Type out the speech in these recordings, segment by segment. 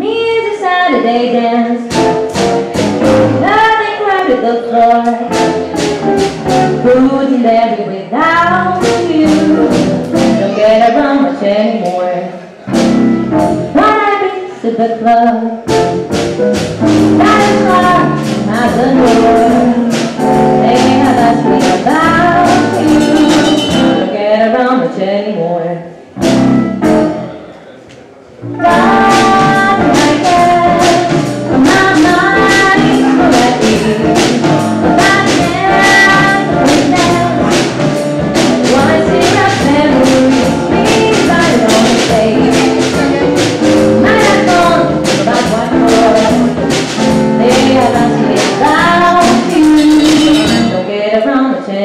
A Saturday dance. Nothing crowded the floor. And every without you? Don't get around much anymore. Wanna be the club. About you. Don't get around much anymore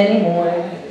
anymore.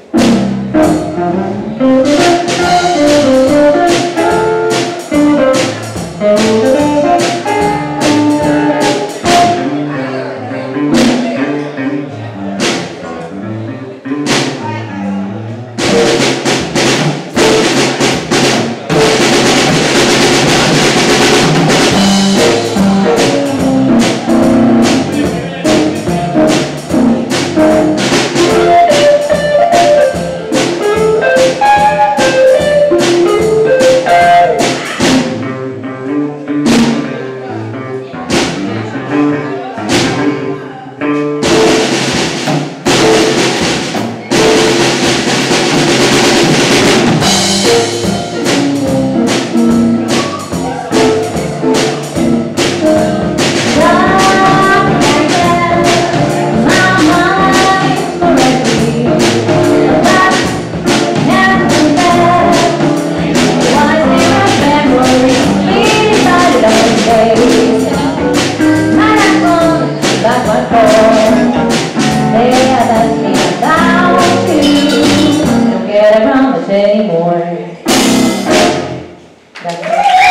Anymore. That's